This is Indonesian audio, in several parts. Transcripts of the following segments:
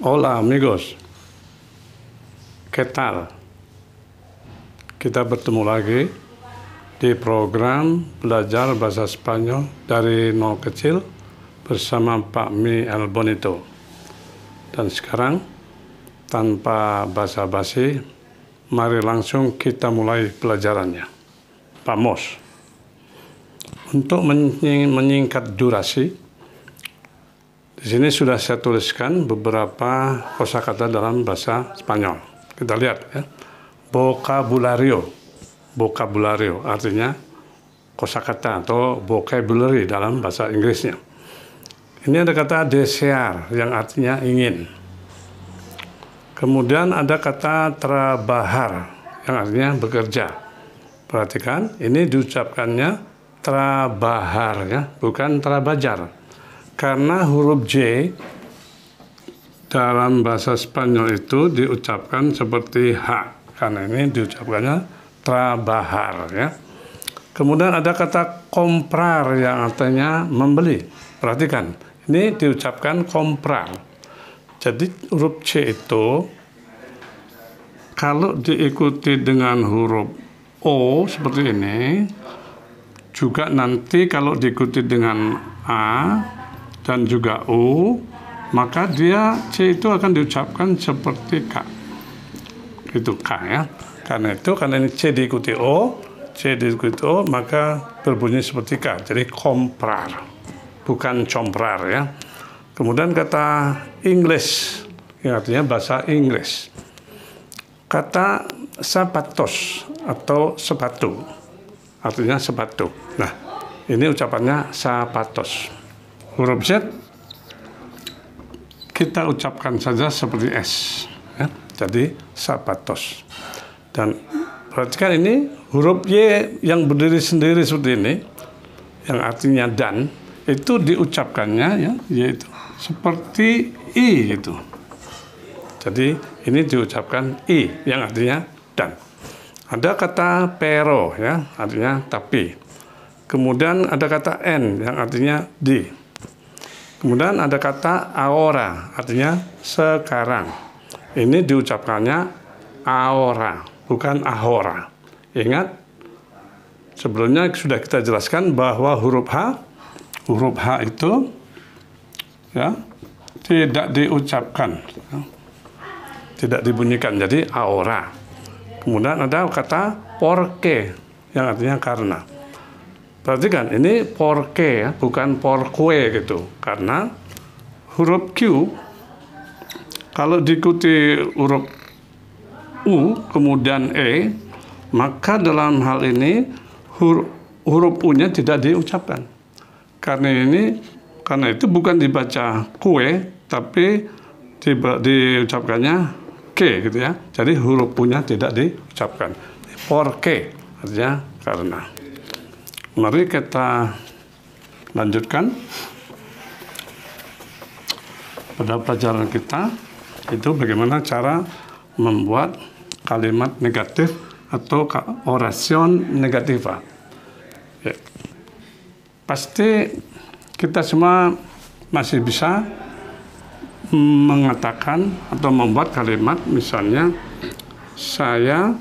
Hola amigos, ¿qué tal? Kita bertemu lagi di program belajar bahasa Spanyol dari nol kecil bersama Pak Mi El Bonito. Dan sekarang, tanpa basa-basi, mari langsung kita mulai pelajarannya. Vamos. Untuk menyingkat durasi, di sini sudah saya tuliskan beberapa kosakata dalam bahasa Spanyol. Kita lihat ya. Vocabulario. Vocabulario artinya kosakata atau vocabulary dalam bahasa Inggrisnya. Ini ada kata desear yang artinya ingin. Kemudian ada kata trabajar yang artinya bekerja. Perhatikan, ini diucapkannya trabajar ya, bukan trabajar. Karena huruf J dalam bahasa Spanyol itu diucapkan seperti H. Karena ini diucapkannya trabajar ya. Kemudian ada kata comprar yang artinya membeli. Perhatikan, ini diucapkan comprar. Jadi huruf C itu kalau diikuti dengan huruf O seperti ini, juga nanti kalau diikuti dengan A dan juga U, maka dia C itu akan diucapkan seperti K. Itu K ya. Karena itu, karena ini C diikuti O, C diikuti O, maka berbunyi seperti K. Jadi komprar, bukan comprar ya. Kemudian kata English, yang artinya bahasa Inggris. Kata sapatos atau sepatu, artinya sepatu. Nah, ini ucapannya sapatos. Huruf Z kita ucapkan saja seperti S. Ya. Jadi sapatos. Dan perhatikan ini huruf Y yang berdiri sendiri seperti ini, yang artinya dan, itu diucapkannya ya, yaitu seperti I itu. Jadi ini diucapkan I yang artinya dan. Ada kata pero ya, artinya tapi. Kemudian ada kata n yang artinya di. Kemudian ada kata aora artinya sekarang. Ini diucapkannya aora, bukan ahora. Ingat sebelumnya sudah kita jelaskan bahwa huruf H huruf H itu ya tidak diucapkan. Ya tidak dibunyikan jadi aura kemudian ada kata porke yang artinya karena perhatikan ini porke ya bukan porque gitu karena huruf Q kalau diikuti huruf U kemudian E maka dalam hal ini huruf, huruf U-nya tidak diucapkan karena ini karena itu bukan dibaca kue tapi di, diucapkannya gitu ya. Jadi huruf punya tidak diucapkan. Porque artinya karena. Mari kita lanjutkan pada pelajaran kita itu bagaimana cara membuat kalimat negatif atau orasion negativa. Ya. Pasti kita semua masih bisa mengatakan atau membuat kalimat misalnya saya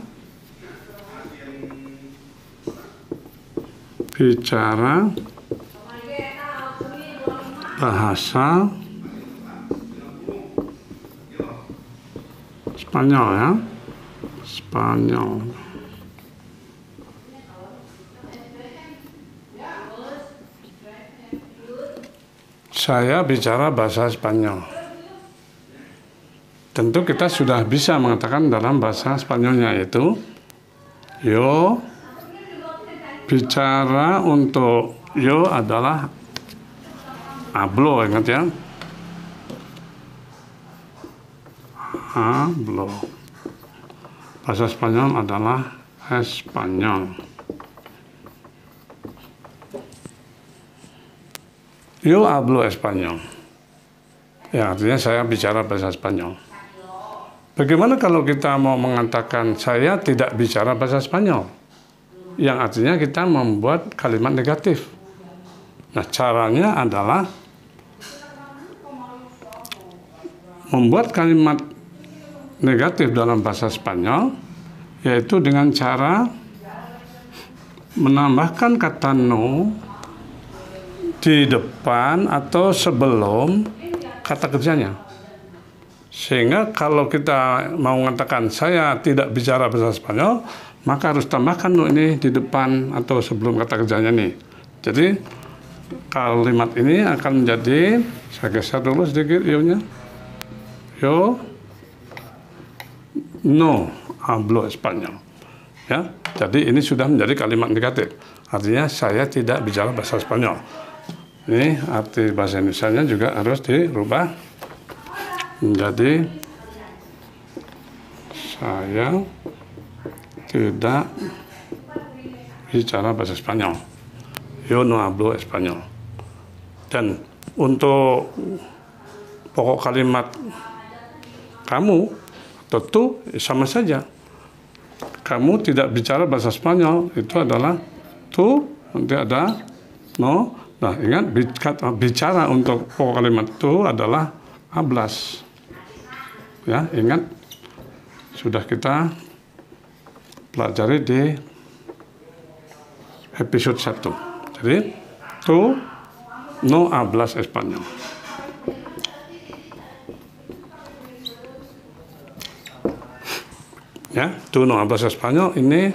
bicara bahasa Spanyol ya. Spanyol. Saya bicara bahasa Spanyol. Tentu kita sudah bisa mengatakan dalam bahasa Spanyolnya yaitu yo bicara untuk yo adalah hablo ingat ya? Hablo bahasa Spanyol adalah Espanyol yo hablo Espanyol ya artinya saya bicara bahasa Spanyol. Bagaimana kalau kita mau mengatakan saya tidak bicara bahasa Spanyol? Yang artinya kita membuat kalimat negatif. Nah, caranya adalah membuat kalimat negatif dalam bahasa Spanyol yaitu dengan cara menambahkan kata no di depan atau sebelum kata kerjanya. Sehingga kalau kita mau mengatakan saya tidak bicara bahasa Spanyol, maka harus tambahkan no ini di depan atau sebelum kata kerjanya nih. Jadi kalimat ini akan menjadi saya geser dulu sedikit yo-nya. Yo no hablo Espanyol. Ya, jadi ini sudah menjadi kalimat negatif. Artinya saya tidak bicara bahasa Spanyol. Ini arti bahasa Indonesia juga harus dirubah menjadi saya tidak bicara bahasa Spanyol. Yo no hablo Espanyol. Dan untuk pokok kalimat kamu tentu sama saja. Kamu tidak bicara bahasa Spanyol, itu adalah tu, nanti ada no. Nah, ingat bicara untuk pokok kalimat itu adalah ablas. Ya, ingat sudah kita pelajari di episode 1. Jadi, tu no hablas español. ya tu no hablas Spanyol ini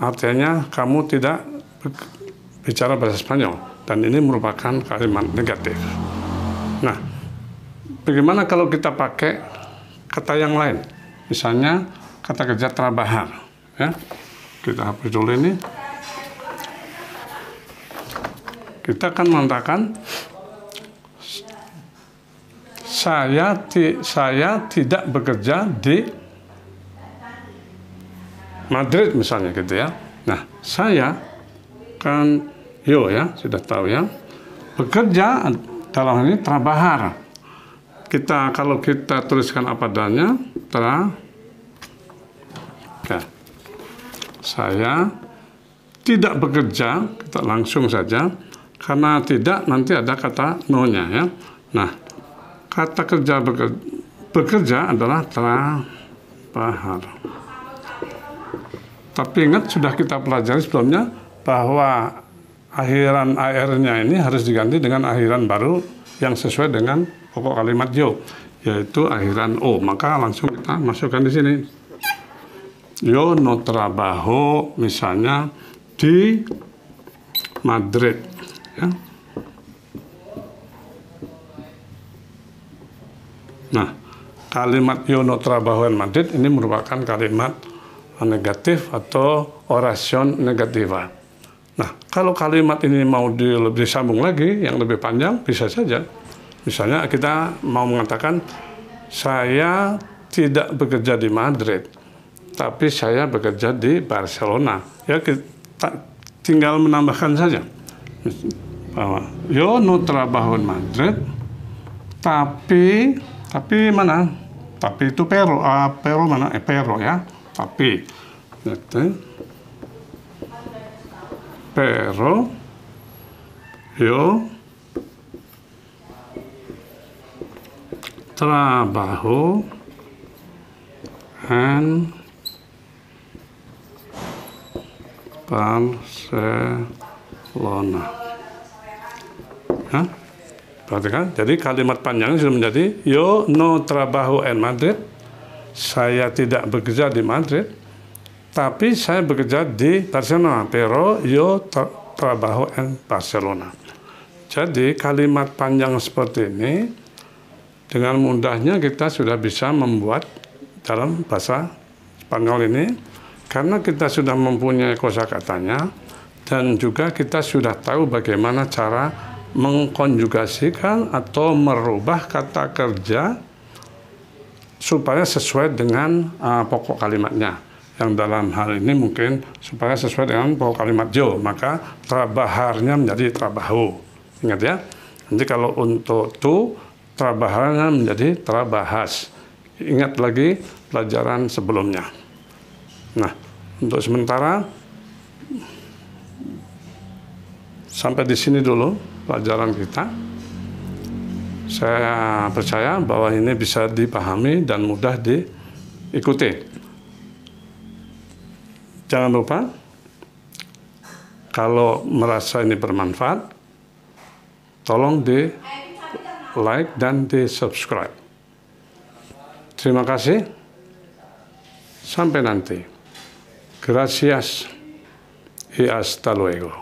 artinya kamu tidak bicara bahasa Spanyol dan ini merupakan kalimat negatif. Nah, bagaimana kalau kita pakai kata yang lain? Misalnya kata kerja trabajar, ya. Kita hapus dulu ini. Kita akan mengatakan saya ti, saya tidak bekerja di Madrid misalnya gitu ya. Nah, saya kan yo ya, sudah tahu ya. Bekerja dalam ini trabahar. Kita kalau kita tuliskan apa adanya, tra ya. Saya tidak bekerja, kita langsung saja karena tidak nanti ada kata no-nya ya. Nah, kata kerja bekerja, bekerja adalah trabahar. Tapi ingat sudah kita pelajari sebelumnya bahwa akhiran AR-nya ini harus diganti dengan akhiran baru yang sesuai dengan pokok kalimat yo yaitu akhiran O. Maka langsung kita masukkan di sini. Yo no trabajo misalnya di Madrid ya. Nah, kalimat yo no trabajo en Madrid ini merupakan kalimat negatif atau orasion negativa. Nah, kalau kalimat ini mau di, lebih sambung lagi, yang lebih panjang, bisa saja. Misalnya kita mau mengatakan, saya tidak bekerja di Madrid, tapi saya bekerja di Barcelona. Ya, kita tinggal menambahkan saja. Bahwa, yo no trabajo en Madrid, tapi, tapi mana? Tapi itu pero, uh, pero mana? Eh, pero ya tapi este, pero yo trabajo en Barcelona. Ya? Perhatikan, jadi kalimat panjang sudah menjadi Yo no trabajo en Madrid saya tidak bekerja di Madrid, tapi saya bekerja di Barcelona. Pero yo trabajo en Barcelona. Jadi kalimat panjang seperti ini dengan mudahnya kita sudah bisa membuat dalam bahasa Spanyol ini karena kita sudah mempunyai kosakatanya dan juga kita sudah tahu bagaimana cara mengkonjugasikan atau merubah kata kerja supaya sesuai dengan uh, pokok kalimatnya. Yang dalam hal ini mungkin supaya sesuai dengan pokok kalimat jo, maka trabaharnya menjadi trabahu. Ingat ya. Nanti kalau untuk tu, trabaharnya menjadi trabahas. Ingat lagi pelajaran sebelumnya. Nah, untuk sementara sampai di sini dulu pelajaran kita. Saya percaya bahwa ini bisa dipahami dan mudah diikuti. Jangan lupa, kalau merasa ini bermanfaat, tolong di like dan di subscribe. Terima kasih. Sampai nanti. Gracias y hasta luego.